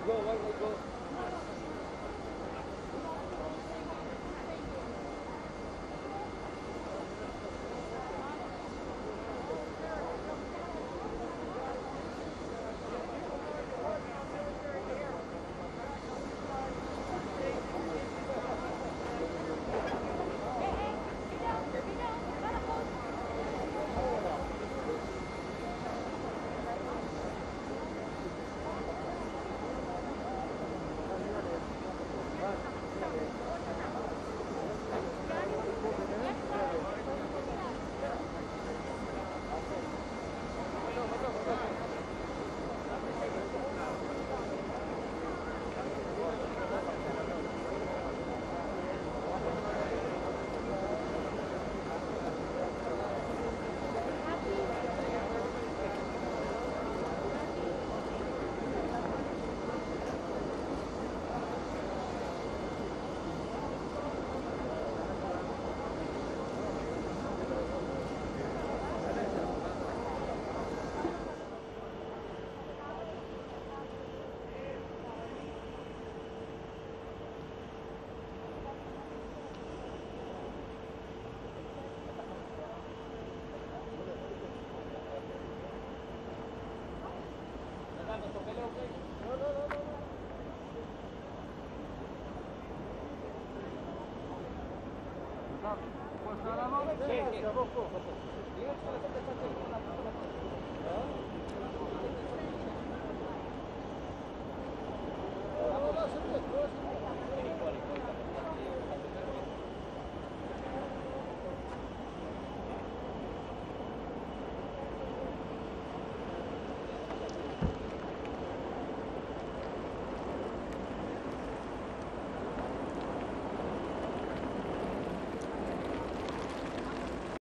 go, one, go. Puesto a la mano. Sí, sí.